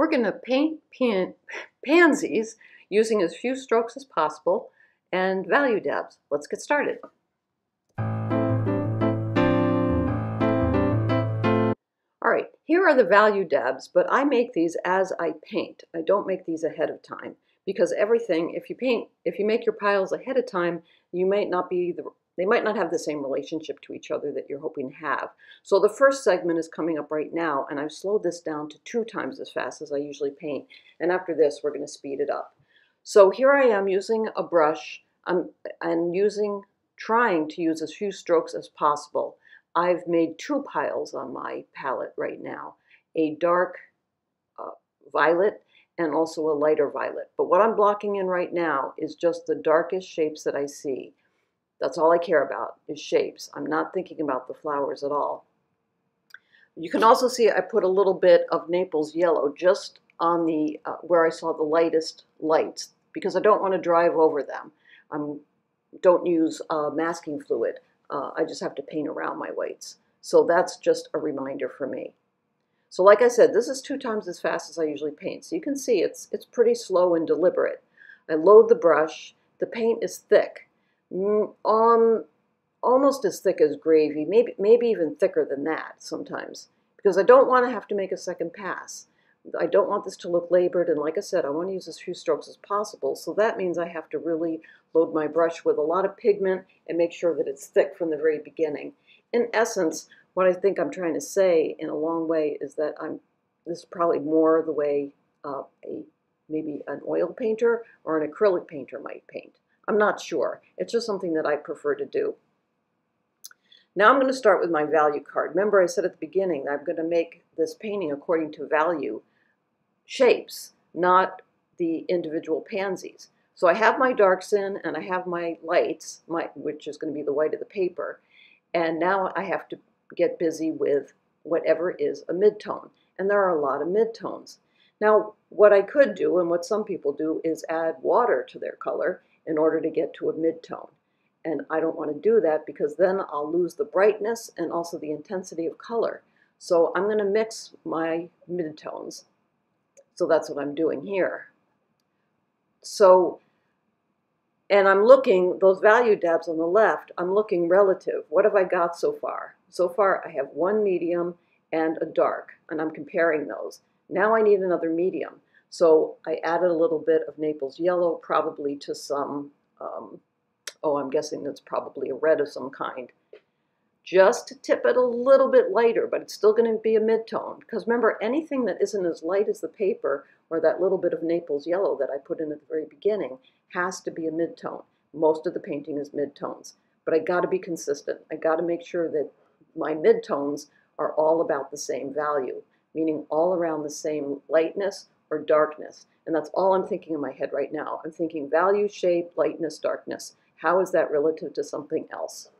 We're going to paint pan pansies using as few strokes as possible and value dabs. Let's get started. All right, here are the value dabs, but I make these as I paint. I don't make these ahead of time because everything, if you paint, if you make your piles ahead of time, you might not be the they might not have the same relationship to each other that you're hoping to have. So the first segment is coming up right now, and I've slowed this down to two times as fast as I usually paint. And after this, we're going to speed it up. So here I am using a brush. I'm, I'm using, trying to use as few strokes as possible. I've made two piles on my palette right now, a dark uh, violet and also a lighter violet. But what I'm blocking in right now is just the darkest shapes that I see. That's all I care about is shapes. I'm not thinking about the flowers at all. You can also see I put a little bit of Naples yellow just on the uh, where I saw the lightest lights because I don't want to drive over them. I don't use uh, masking fluid. Uh, I just have to paint around my whites. So that's just a reminder for me. So like I said, this is two times as fast as I usually paint. So you can see it's, it's pretty slow and deliberate. I load the brush. The paint is thick um, almost as thick as gravy, maybe, maybe even thicker than that sometimes, because I don't want to have to make a second pass. I don't want this to look labored, and like I said, I want to use as few strokes as possible, so that means I have to really load my brush with a lot of pigment and make sure that it's thick from the very beginning. In essence, what I think I'm trying to say in a long way is that I'm this is probably more the way uh, a maybe an oil painter or an acrylic painter might paint. I'm not sure. It's just something that I prefer to do. Now I'm going to start with my value card. Remember I said at the beginning I'm going to make this painting according to value shapes, not the individual pansies. So I have my darks in and I have my lights, my, which is going to be the white of the paper. And now I have to get busy with whatever is a midtone. And there are a lot of midtones. Now, what I could do, and what some people do, is add water to their color in order to get to a midtone. And I don't want to do that because then I'll lose the brightness and also the intensity of color. So I'm going to mix my midtones. So that's what I'm doing here. So, and I'm looking, those value dabs on the left, I'm looking relative. What have I got so far? So far I have one medium and a dark, and I'm comparing those. Now I need another medium. So I added a little bit of Naples yellow, probably to some, um, oh, I'm guessing that's probably a red of some kind, just to tip it a little bit lighter, but it's still going to be a midtone. Because remember, anything that isn't as light as the paper or that little bit of Naples yellow that I put in at the very beginning has to be a midtone. Most of the painting is midtones, but I got to be consistent. I got to make sure that my midtones are all about the same value, meaning all around the same lightness or darkness. And that's all I'm thinking in my head right now. I'm thinking value, shape, lightness, darkness. How is that relative to something else?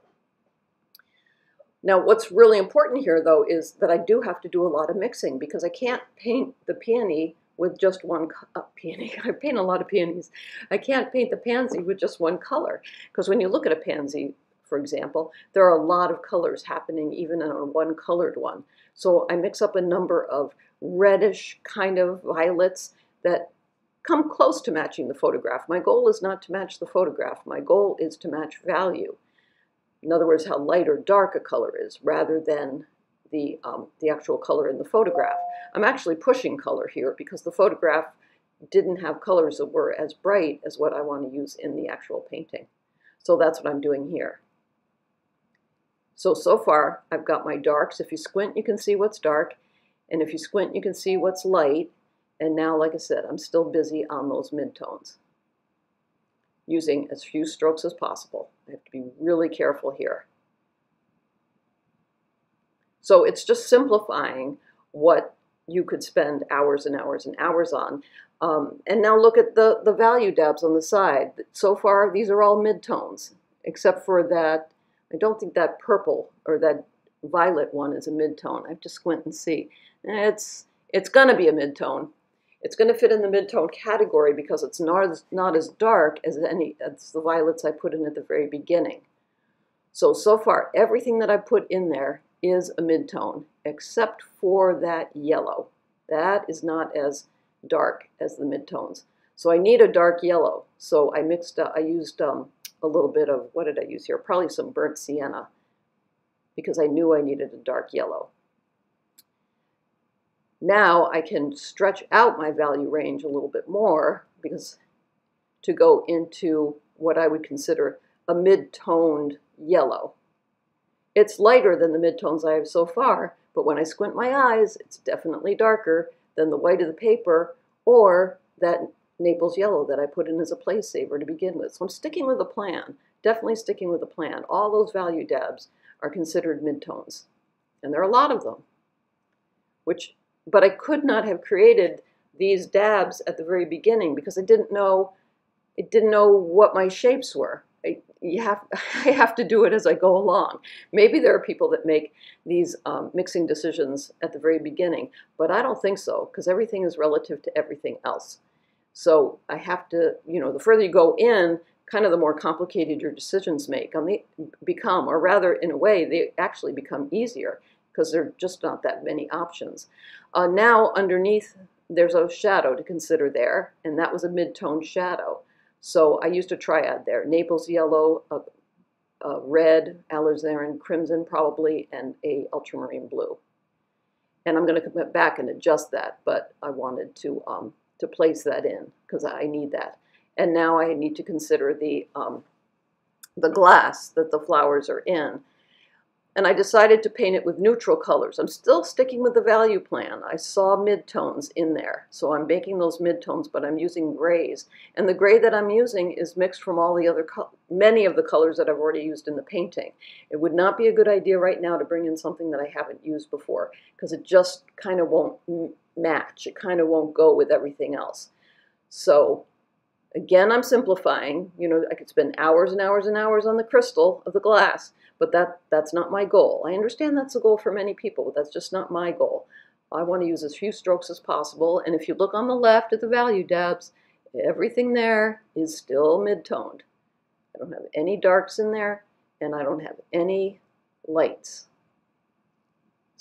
Now, what's really important here, though, is that I do have to do a lot of mixing because I can't paint the peony with just one uh, peony. I paint a lot of peonies. I can't paint the pansy with just one color because when you look at a pansy, for example, there are a lot of colors happening even a one colored one. So I mix up a number of reddish kind of violets that come close to matching the photograph. My goal is not to match the photograph. My goal is to match value. In other words, how light or dark a color is rather than the, um, the actual color in the photograph. I'm actually pushing color here because the photograph didn't have colors that were as bright as what I want to use in the actual painting. So that's what I'm doing here. So, so far I've got my darks. If you squint, you can see what's dark. And if you squint, you can see what's light. And now, like I said, I'm still busy on those midtones using as few strokes as possible. I have to be really careful here. So it's just simplifying what you could spend hours and hours and hours on. Um, and now look at the, the value dabs on the side. So far, these are all midtones, except for that, I don't think that purple or that violet one is a midtone. I have to squint and see. It's, it's going to be a midtone. It's going to fit in the midtone category because it's not as, not as dark as any as the violets I put in at the very beginning. So, so far, everything that I put in there is a midtone, except for that yellow. That is not as dark as the midtones. So I need a dark yellow. So I mixed, uh, I used um, a little bit of, what did I use here? Probably some burnt sienna because I knew I needed a dark yellow. Now I can stretch out my value range a little bit more because to go into what I would consider a mid-toned yellow. It's lighter than the mid-tones I have so far, but when I squint my eyes, it's definitely darker than the white of the paper or that Naples yellow that I put in as a place saver to begin with. So I'm sticking with a plan, definitely sticking with a plan. All those value dabs are considered midtones, and there are a lot of them. Which, but I could not have created these dabs at the very beginning because I didn't know, I didn't know what my shapes were. I, you have, I have to do it as I go along. Maybe there are people that make these um, mixing decisions at the very beginning, but I don't think so because everything is relative to everything else. So I have to, you know, the further you go in, kind of the more complicated your decisions make on the become, or rather, in a way, they actually become easier because there are just not that many options. Uh, now, underneath, there's a shadow to consider there, and that was a mid-tone shadow. So I used a triad there, Naples yellow, a, a red, alizarin crimson probably, and a ultramarine blue. And I'm going to come back and adjust that, but I wanted to, um, to place that in because I need that. And now I need to consider the, um, the glass that the flowers are in and I decided to paint it with neutral colors. I'm still sticking with the value plan. I saw midtones in there, so I'm making those midtones, but I'm using grays. And the gray that I'm using is mixed from all the other, many of the colors that I've already used in the painting. It would not be a good idea right now to bring in something that I haven't used before, because it just kind of won't match. It kind of won't go with everything else. So Again, I'm simplifying. You know, I could spend hours and hours and hours on the crystal of the glass, but that, that's not my goal. I understand that's a goal for many people, but that's just not my goal. I want to use as few strokes as possible, and if you look on the left at the value dabs, everything there is still mid-toned. I don't have any darks in there, and I don't have any lights.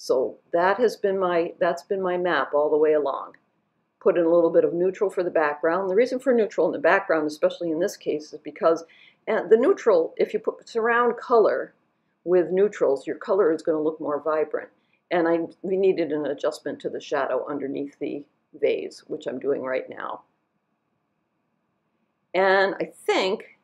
So that has been my, that's been my map all the way along put in a little bit of neutral for the background. The reason for neutral in the background, especially in this case, is because the neutral, if you put surround color with neutrals, your color is going to look more vibrant. And I we needed an adjustment to the shadow underneath the vase, which I'm doing right now. And I think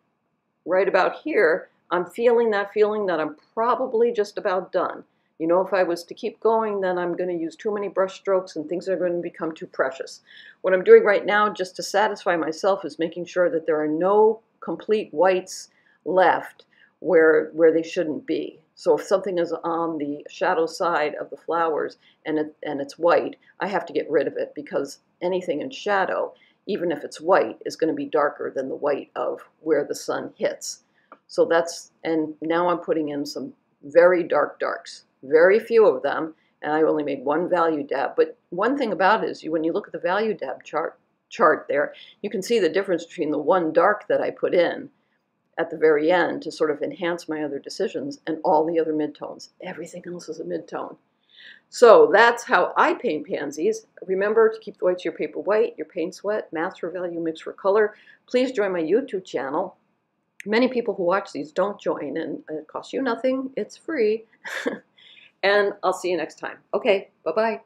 right about here, I'm feeling that feeling that I'm probably just about done. You know, if I was to keep going, then I'm going to use too many brush strokes and things are going to become too precious. What I'm doing right now, just to satisfy myself, is making sure that there are no complete whites left where, where they shouldn't be. So if something is on the shadow side of the flowers and, it, and it's white, I have to get rid of it because anything in shadow, even if it's white, is going to be darker than the white of where the sun hits. So that's, and now I'm putting in some very dark darks very few of them, and I only made one value dab. But one thing about it is you, when you look at the value dab chart, chart there, you can see the difference between the one dark that I put in at the very end to sort of enhance my other decisions and all the other midtones. Everything else is a midtone. So that's how I paint pansies. Remember to keep the whites of your paper white, your paint wet, math for value, mix for color. Please join my YouTube channel. Many people who watch these don't join and it costs you nothing. It's free. and I'll see you next time. Okay, bye-bye.